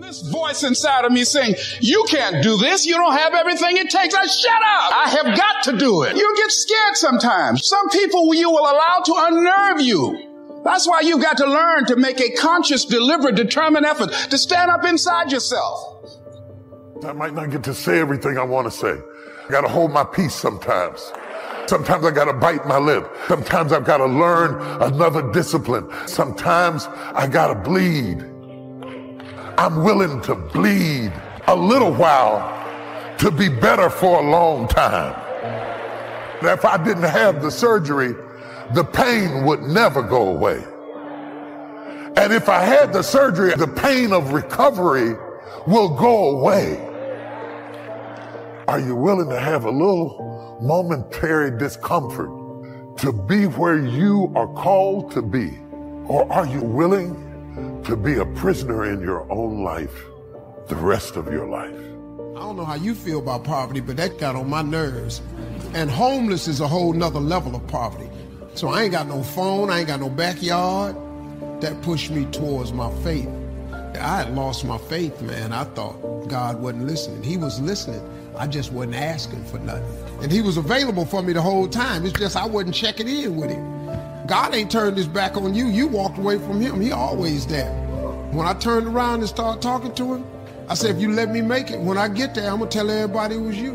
this voice inside of me saying, you can't do this. You don't have everything it takes. I shut up. I have got to do it. You get scared sometimes. Some people you will allow to unnerve you. That's why you've got to learn to make a conscious, deliberate, determined effort to stand up inside yourself. I might not get to say everything I want to say. I got to hold my peace sometimes. Sometimes I got to bite my lip. Sometimes I've got to learn another discipline. Sometimes I got to bleed. I'm willing to bleed a little while to be better for a long time. If I didn't have the surgery, the pain would never go away. And if I had the surgery, the pain of recovery will go away. Are you willing to have a little momentary discomfort to be where you are called to be? Or are you willing to be a prisoner in your own life the rest of your life. I don't know how you feel about poverty, but that got on my nerves. And homeless is a whole nother level of poverty. So I ain't got no phone, I ain't got no backyard. That pushed me towards my faith. I had lost my faith, man. I thought God wasn't listening. He was listening. I just wasn't asking for nothing. And he was available for me the whole time. It's just I wasn't checking in with him. God ain't turned his back on you. You walked away from him. He always there. When I turned around and started talking to him, I said, if you let me make it, when I get there, I'm going to tell everybody it was you.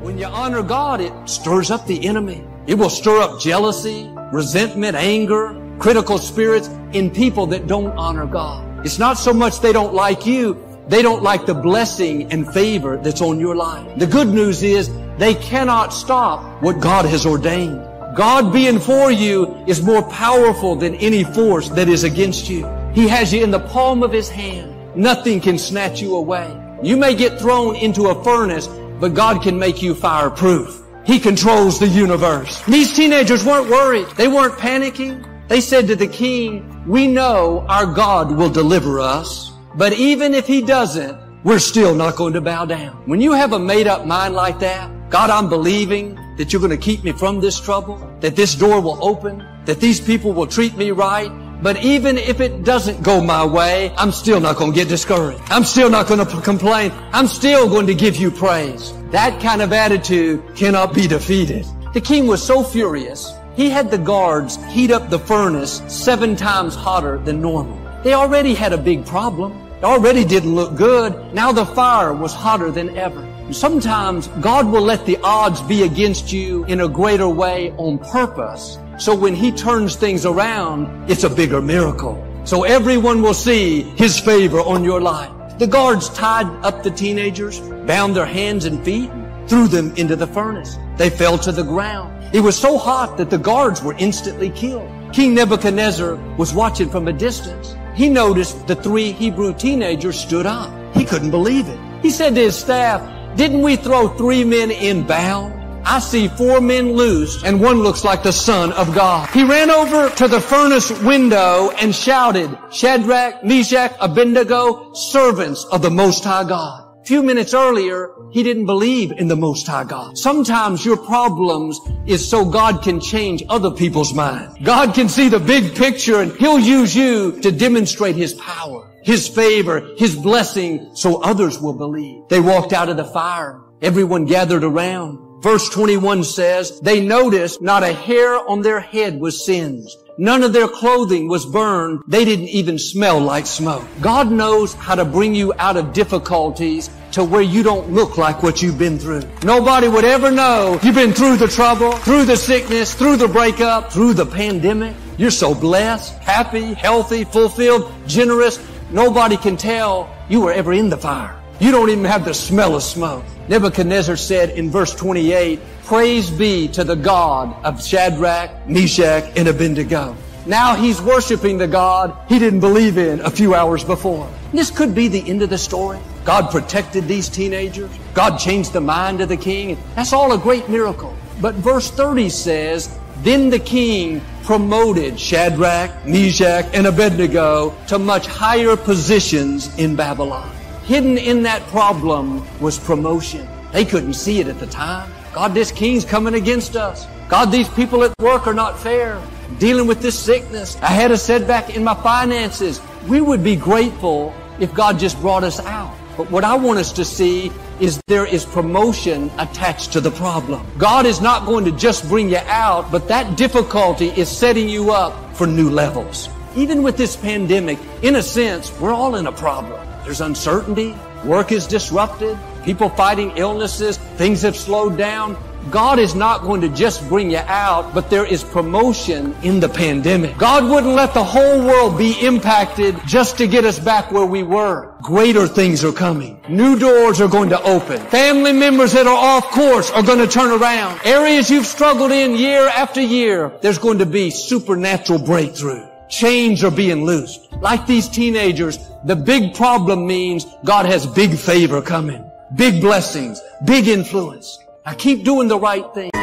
When you honor God, it stirs up the enemy. It will stir up jealousy, resentment, anger, critical spirits in people that don't honor God. It's not so much they don't like you, they don't like the blessing and favor that's on your life. The good news is they cannot stop what God has ordained. God being for you is more powerful than any force that is against you. He has you in the palm of His hand. Nothing can snatch you away. You may get thrown into a furnace, but God can make you fireproof. He controls the universe. These teenagers weren't worried. They weren't panicking. They said to the king, we know our God will deliver us, but even if He doesn't, we're still not going to bow down. When you have a made up mind like that, God, I'm believing that you're going to keep me from this trouble, that this door will open, that these people will treat me right. But even if it doesn't go my way, I'm still not going to get discouraged. I'm still not going to complain. I'm still going to give you praise. That kind of attitude cannot be defeated. The king was so furious. He had the guards heat up the furnace seven times hotter than normal. They already had a big problem. It already didn't look good. Now the fire was hotter than ever. Sometimes God will let the odds be against you in a greater way on purpose. So when He turns things around, it's a bigger miracle. So everyone will see His favor on your life. The guards tied up the teenagers, bound their hands and feet, threw them into the furnace. They fell to the ground. It was so hot that the guards were instantly killed. King Nebuchadnezzar was watching from a distance. He noticed the three Hebrew teenagers stood up. He couldn't believe it. He said to his staff, didn't we throw three men in bound? I see four men loose and one looks like the son of God. He ran over to the furnace window and shouted, Shadrach, Meshach, Abednego, servants of the Most High God. A few minutes earlier, he didn't believe in the Most High God. Sometimes your problems is so God can change other people's minds. God can see the big picture and He'll use you to demonstrate His power. His favor, His blessing, so others will believe. They walked out of the fire. Everyone gathered around. Verse 21 says, they noticed not a hair on their head was singed. None of their clothing was burned. They didn't even smell like smoke. God knows how to bring you out of difficulties to where you don't look like what you've been through. Nobody would ever know you've been through the trouble, through the sickness, through the breakup, through the pandemic. You're so blessed, happy, healthy, fulfilled, generous. Nobody can tell you were ever in the fire. You don't even have the smell of smoke. Nebuchadnezzar said in verse 28, Praise be to the God of Shadrach, Meshach, and Abednego. Now he's worshiping the God he didn't believe in a few hours before. This could be the end of the story. God protected these teenagers. God changed the mind of the king. That's all a great miracle. But verse 30 says, Then the king promoted Shadrach, Meshach, and Abednego to much higher positions in Babylon. Hidden in that problem was promotion. They couldn't see it at the time. God, this king's coming against us. God, these people at work are not fair. Dealing with this sickness. I had a setback in my finances. We would be grateful if God just brought us out. But what I want us to see is there is promotion attached to the problem. God is not going to just bring you out, but that difficulty is setting you up for new levels. Even with this pandemic, in a sense, we're all in a problem. There's uncertainty. Work is disrupted. People fighting illnesses. Things have slowed down. God is not going to just bring you out, but there is promotion in the pandemic. God wouldn't let the whole world be impacted just to get us back where we were. Greater things are coming. New doors are going to open. Family members that are off course are going to turn around. Areas you've struggled in year after year, there's going to be supernatural breakthrough. Chains are being loosed. Like these teenagers, the big problem means God has big favor coming. Big blessings, big influence. I keep doing the right thing.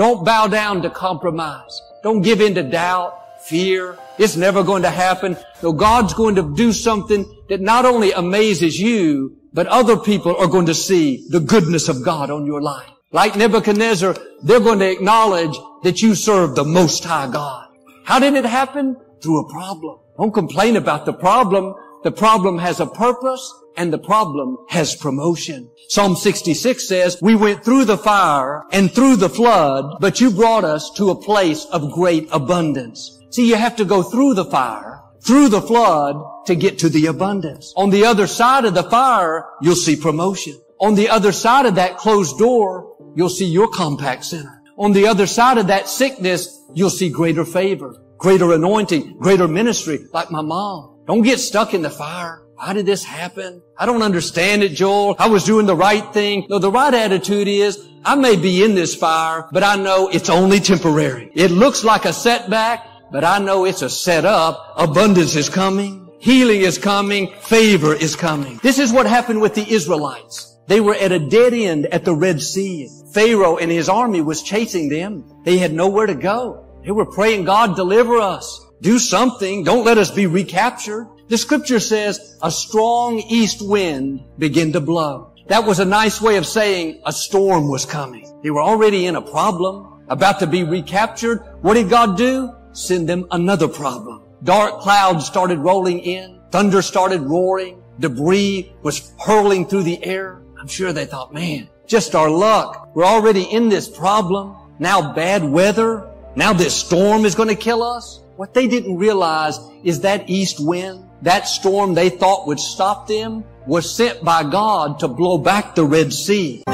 Don't bow down to compromise. Don't give in to doubt, fear. It's never going to happen. No, God's going to do something that not only amazes you, but other people are going to see the goodness of God on your life. Like Nebuchadnezzar, they're going to acknowledge that you serve the Most High God. How did it happen? Through a problem. Don't complain about the problem. The problem has a purpose and the problem has promotion. Psalm 66 says, we went through the fire and through the flood, but you brought us to a place of great abundance. See, you have to go through the fire, through the flood to get to the abundance. On the other side of the fire, you'll see promotion. On the other side of that closed door, you'll see your Compaq Center. On the other side of that sickness, you'll see greater favor, greater anointing, greater ministry, like my mom. Don't get stuck in the fire. Why did this happen? I don't understand it, Joel. I was doing the right thing. No, the right attitude is, I may be in this fire, but I know it's only temporary. It looks like a setback, but I know it's a setup. Abundance is coming. Healing is coming. Favor is coming. This is what happened with the Israelites. They were at a dead end at the Red Sea. Pharaoh and his army was chasing them. They had nowhere to go. They were praying, God, deliver us. Do something. Don't let us be recaptured. The scripture says a strong east wind began to blow. That was a nice way of saying a storm was coming. They were already in a problem, about to be recaptured. What did God do? Send them another problem. Dark clouds started rolling in. Thunder started roaring. Debris was hurling through the air. I'm sure they thought, man, just our luck. We're already in this problem. Now bad weather. Now this storm is going to kill us. What they didn't realize is that east wind that storm they thought would stop them was sent by God to blow back the Red Sea.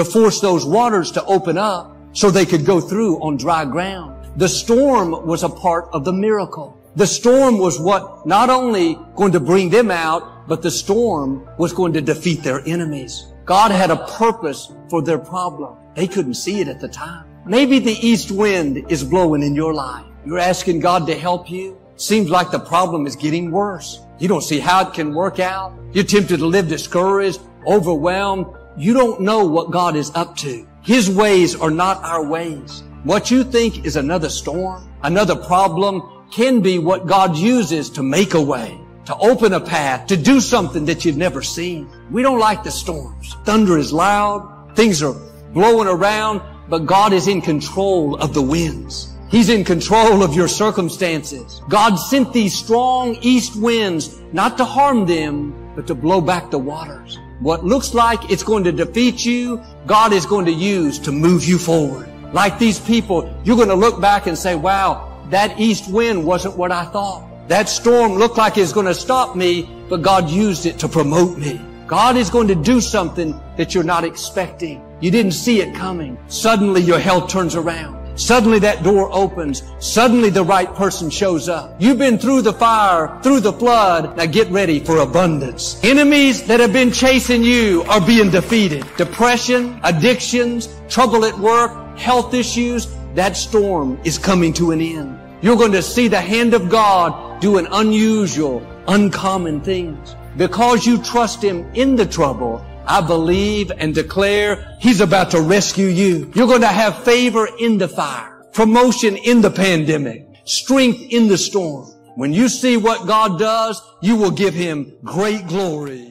To force those waters to open up so they could go through on dry ground. The storm was a part of the miracle. The storm was what not only going to bring them out, but the storm was going to defeat their enemies. God had a purpose for their problem. They couldn't see it at the time. Maybe the east wind is blowing in your life. You're asking God to help you. Seems like the problem is getting worse. You don't see how it can work out. You're tempted to live discouraged, overwhelmed. You don't know what God is up to. His ways are not our ways. What you think is another storm, another problem, can be what God uses to make a way, to open a path, to do something that you've never seen. We don't like the storms. Thunder is loud. Things are blowing around, but God is in control of the winds. He's in control of your circumstances. God sent these strong east winds not to harm them, but to blow back the waters. What looks like it's going to defeat you, God is going to use to move you forward. Like these people, you're going to look back and say, wow, that east wind wasn't what I thought. That storm looked like it's going to stop me, but God used it to promote me. God is going to do something that you're not expecting. You didn't see it coming. Suddenly your health turns around. Suddenly that door opens. Suddenly the right person shows up. You've been through the fire, through the flood. Now get ready for abundance. Enemies that have been chasing you are being defeated. Depression, addictions, trouble at work, health issues. That storm is coming to an end. You're going to see the hand of God doing unusual, uncommon things. Because you trust Him in the trouble, I believe and declare He's about to rescue you. You're going to have favor in the fire, promotion in the pandemic, strength in the storm. When you see what God does, you will give Him great glory.